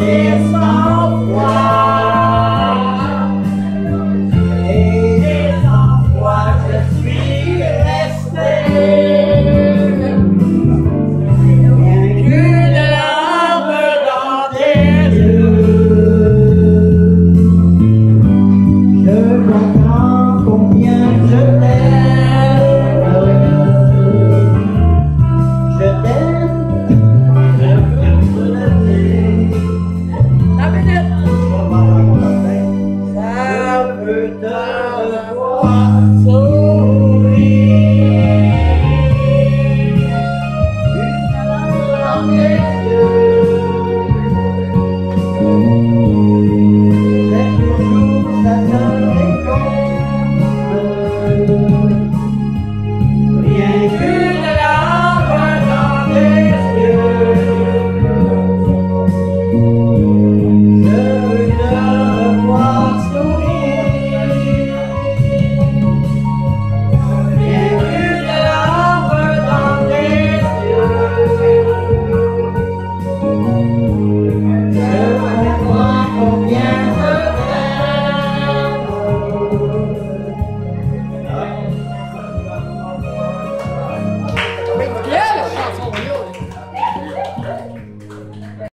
It's my Yeah.